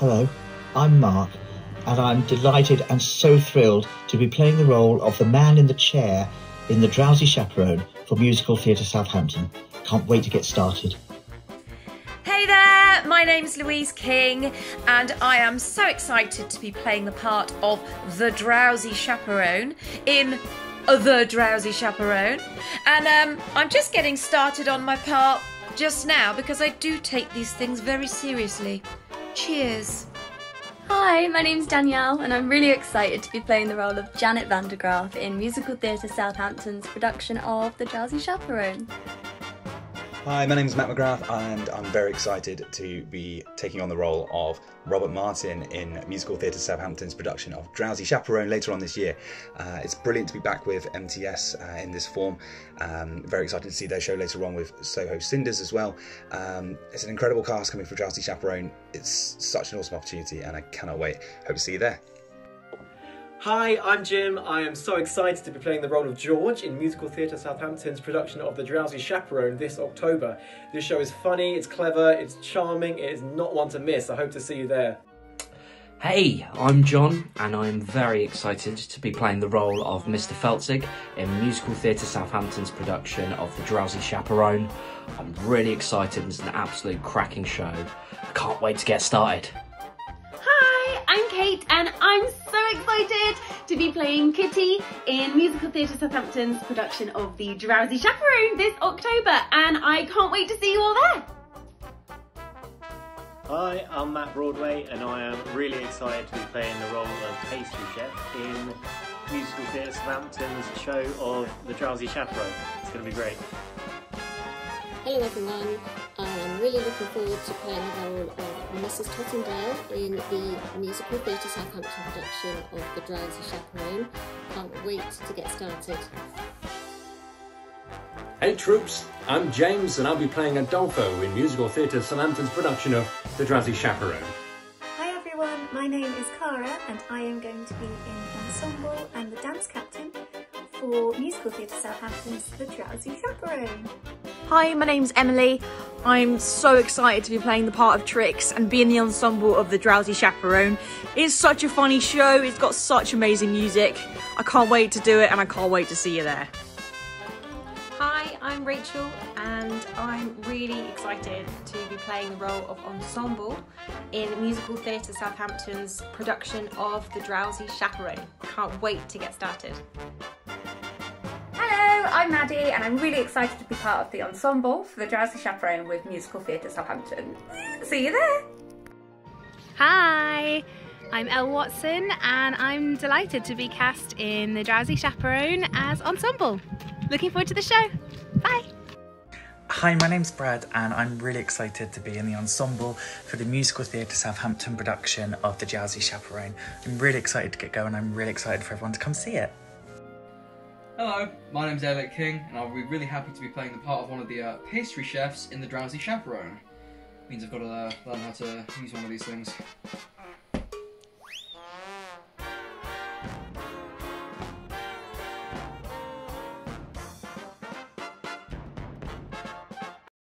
Hello, I'm Mark, and I'm delighted and so thrilled to be playing the role of the man in the chair in The Drowsy Chaperone for Musical Theatre Southampton. Can't wait to get started. Hey there, my name's Louise King, and I am so excited to be playing the part of the Drowsy Chaperone in The Drowsy Chaperone. And um, I'm just getting started on my part just now because I do take these things very seriously. Cheers. Hi, my name's Danielle, and I'm really excited to be playing the role of Janet Van De Graaff in Musical Theatre Southampton's production of The Drowsy Chaperone. Hi, my name is Matt McGrath, and I'm very excited to be taking on the role of Robert Martin in Musical Theatre Southampton's production of Drowsy Chaperone later on this year. Uh, it's brilliant to be back with MTS uh, in this form. Um, very excited to see their show later on with Soho Cinders as well. Um, it's an incredible cast coming for Drowsy Chaperone. It's such an awesome opportunity, and I cannot wait. Hope to see you there. Hi, I'm Jim. I am so excited to be playing the role of George in Musical Theatre Southampton's production of The Drowsy Chaperone this October. This show is funny, it's clever, it's charming, it is not one to miss. I hope to see you there. Hey, I'm John, and I'm very excited to be playing the role of Mr. Feldzieg in Musical Theatre Southampton's production of The Drowsy Chaperone. I'm really excited, it's an absolute cracking show. I can't wait to get started. Hi, I'm Kate and I'm so excited to be playing Kitty in Musical Theatre Southampton's production of The Drowsy Chaperone this October and I can't wait to see you all there. Hi, I'm Matt Broadway and I am really excited to be playing the role of pastry chef in Musical Theatre Southampton's show of The Drowsy Chaperone. It's going to be great. Hello everyone, I'm really looking forward to playing the role of Mrs Tottendale in the Musical Theatre Southampton production of The Drowsy Chaperone. Can't wait to get started. Hey troops, I'm James and I'll be playing Aldolpho in Musical Theatre Southampton's production of The Drowsy Chaperone. Hi everyone, my name is Cara and I am going to be in Ensemble and the Dance Captain for Musical Theatre Southampton's The Drowsy Chaperone. Hi, my name's Emily. I'm so excited to be playing the part of Trix and be in the ensemble of The Drowsy Chaperone. It's such a funny show, it's got such amazing music. I can't wait to do it and I can't wait to see you there. Hi, I'm Rachel and I'm really excited to be playing the role of Ensemble in Musical Theatre Southampton's production of The Drowsy Chaperone. Can't wait to get started. Hello, I'm Maddie and I'm really excited to be part of the ensemble for the Drowsy Chaperone with Musical Theatre Southampton. See you there! Hi, I'm Elle Watson and I'm delighted to be cast in The Drowsy Chaperone as Ensemble. Looking forward to the show. Bye! Hi, my name's Brad, and I'm really excited to be in the ensemble for the Musical Theatre Southampton production of The Drowsy Chaperone. I'm really excited to get going, I'm really excited for everyone to come see it. Hello, my name's Elliot King, and I'll be really happy to be playing the part of one of the uh, pastry chefs in The Drowsy Chaperone. Means I've got to uh, learn how to use one of these things.